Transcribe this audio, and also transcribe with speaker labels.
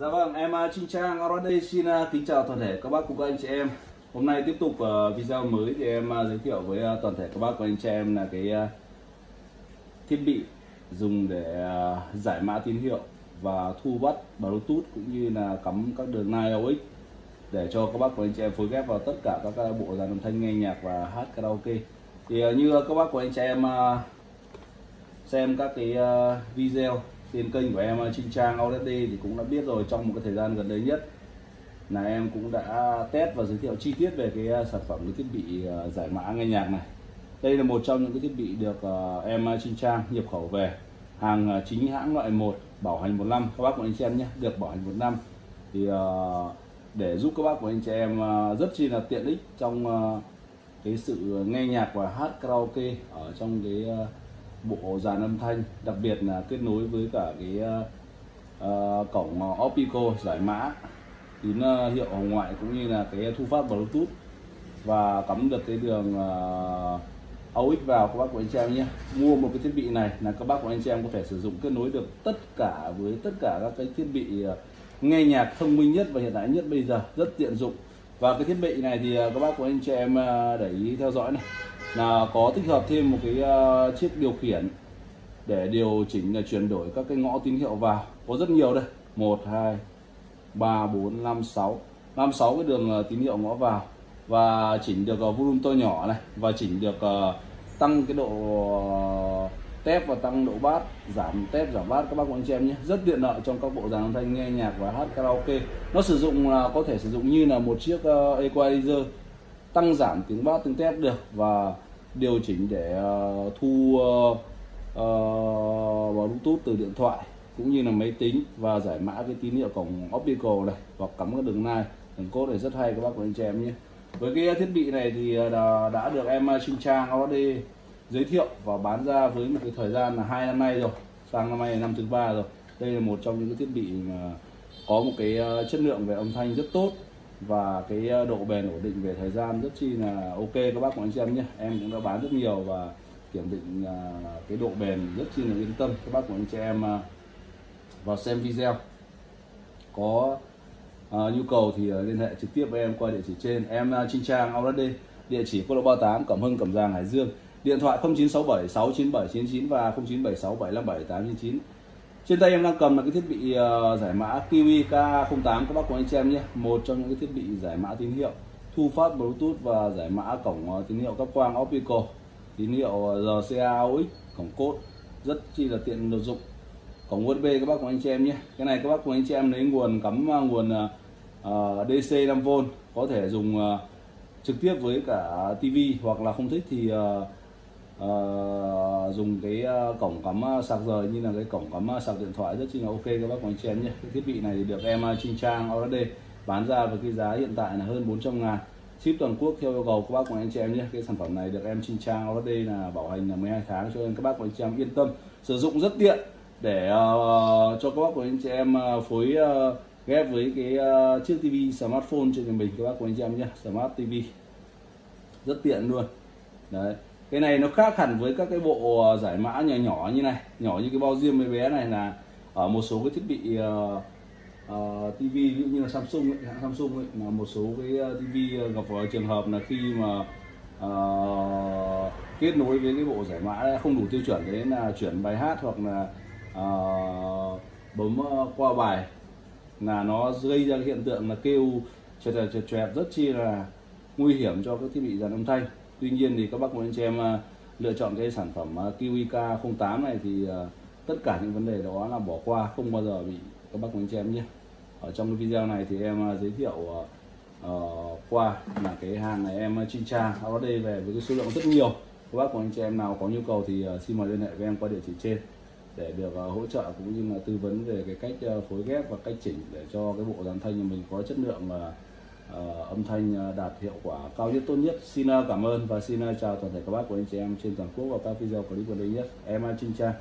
Speaker 1: Dạ vâng, em à, Trinh Trang ở đây xin kính chào toàn thể các bác cùng các anh chị em. Hôm nay tiếp tục ờ, video mới thì em à, giới thiệu với à, toàn thể các bác cùng anh chị em là cái thiết bị dùng để giải mã tín hiệu và thu bắt Bluetooth cũng như là cắm các đường nai AUX để cho các bác của anh chị em phối ghép vào tất cả các bộ dàn âm thanh nghe nhạc và hát karaoke. Thì như các bác của anh chị em xem các cái video trên kênh của em ờ, Trinh Trang OLED thì cũng đã biết rồi, trong một cái thời gian gần đây nhất là em cũng đã test và giới thiệu chi tiết về cái ờ, sản phẩm cái thiết bị ờ, giải mã nghe nhạc này. Đây là một trong những cái thiết bị được em Trinh Trang nhập khẩu về hàng chính hãng loại 1 bảo hành một năm. Các bác của anh chị em nhé, được bảo hành một năm thì để giúp các bác của anh chị em rất chi là tiện ích trong cái sự nghe nhạc và hát karaoke ở trong cái bộ dàn âm thanh đặc biệt là kết nối với cả cái uh, cổng ờ, optical giải mã tín uh, hiệu hồng ngoại cũng như là cái thu phát bluetooth. Và cắm được cái đường uh, AUX vào các bác của anh chị em nhé. Mua một cái thiết bị này là các bác của anh chị em có thể sử dụng kết nối được tất cả với tất cả các cái thiết bị nghe nhạc thông minh nhất và hiện đại nhất bây giờ rất tiện dụng. Và cái thiết bị này thì các bác của anh chị em để ý theo dõi này là có tích hợp thêm một cái uh, chiếc điều khiển để điều chỉnh là chuyển đổi các cái ngõ tín hiệu vào. Có rất nhiều đây. 1 2 3 4 5 6 5 6 cái đường ờ, tín hiệu ngõ vào. Và chỉnh được volume to nhỏ này. Và chỉnh được uh, tăng cái độ tép và tăng độ bát giảm tép giảm bát các bác anh chị em nhé. Rất tiện lợi trong các bộ dàn âm thanh nghe nhạc và hát karaoke. Nó sử dụng là có thể sử dụng như là một chiếc uh, equalizer tăng giảm tiếng bass tiếng tét được và điều chỉnh để uh, thu uh, uh, bluetooth từ điện thoại cũng như là máy tính và giải mã cái tín hiệu cổng optical này hoặc cắm cái đường nai. Đường cốt này rất hay các bác của anh chị em nhé. Với cái thiết bị này thì đã, đã được em Trinh Trang OD giới thiệu và bán ra với một cái thời gian là hai năm nay rồi sang năm nay là năm thứ ba rồi. Đây là một trong những cái thiết bị mà có một cái chất lượng về âm thanh rất tốt và cái ờ, độ bền ổn định về thời gian rất chi là ok các bác của anh chị em nhé. Em cũng đã bán rất nhiều và kiểm định ờ, cái độ bền rất chi là yên tâm. Các bác của anh chị em ờ, vào xem video. Có à, nhu cầu thì liên hệ trực tiếp với em qua địa chỉ trên. Em Trinh Trang Aurade địa chỉ quốc lộ 38 Cẩm Hưng Cẩm Giang Hải Dương. Điện thoại 0967 697 99 và 0976 757 899 trên tay em đang cầm là cái thiết bị uh, giải mã Kiwi K08. Các bác của anh chị em nhé. Một trong những cái thiết bị giải mã tín hiệu thu phát Bluetooth và giải mã cổng uh, tín hiệu cấp quang optical. Tín hiệu ờ, RCA AUX cổng cốt rất chi là tiện đồ dụng. Cổng USB các bác của anh chị em nhé. Cái này các bác của anh chị em lấy nguồn cắm uh, nguồn uh, DC 5V có thể dùng uh, trực tiếp với cả TV hoặc là không thích thì uh, uh, dùng cái uh, cổng cắm ờ, sạc rời như là cái cổng cắm sạc điện thoại rất chi là ok các bác anh chị em nhé. Cái thiết bị này thì được em Trinh Trang OLED bán ra với cái giá hiện tại là hơn 400 ngàn. Ship toàn quốc theo yêu cầu các bác của anh chị em nhé. Cái sản phẩm này được em Trinh Trang OLED là bảo hành là 12 tháng cho nên các bác của anh chị em yên tâm. Sử dụng rất tiện để uh, cho các bác của anh chị em uh, phối uh, ghép với cái uh, chiếc TV smartphone trên nhà mình. Các bác của anh chị em nhé smart TV rất tiện luôn. Đấy cái này nó khác hẳn với các cái bộ ờ, giải mã nhỏ nhỏ như này. Nhỏ như cái bao diêm mấy bé này là ở một số cái thiết bị uh, uh, TV ví dụ như là Samsung ấy, hãng Samsung ấy, là một số cái ờ, TV ờ, gặp vào trường hợp là khi mà uh, kết nối với cái bộ giải mã không đủ tiêu chuẩn đấy là chuyển bài hát hoặc là uh, bấm qua bài là nó gây ra hiện tượng là kêu chẹt chẹt chẹt rất chi là nguy hiểm cho các thiết bị dàn âm thanh tuy nhiên thì các bác muốn anh chị em à, lựa chọn cái sản phẩm à, Kiwi K08 này thì à, tất cả những vấn đề đó là bỏ qua không bao giờ bị các bác muốn anh chị em nhé. Ở trong cái video này thì em giới thiệu uh, qua là cái hàng này em chi tra. Ở đây về với cái số lượng rất nhiều. Các bác của anh chị em nào có nhu cầu thì xin mời liên hệ với em qua địa chỉ trên để được hỗ trợ cũng như là tư vấn về cái cách phối ghép và cách chỉnh để cho cái bộ dàn thanh của mình có chất lượng và uh, âm thanh ờ, đạt hiệu quả cao nhất tốt nhất. Xin cảm ơn và xin chào toàn thể các bác của anh chị em trên toàn quốc và các video clip gần đây nhất em ờ, Trinh Trang.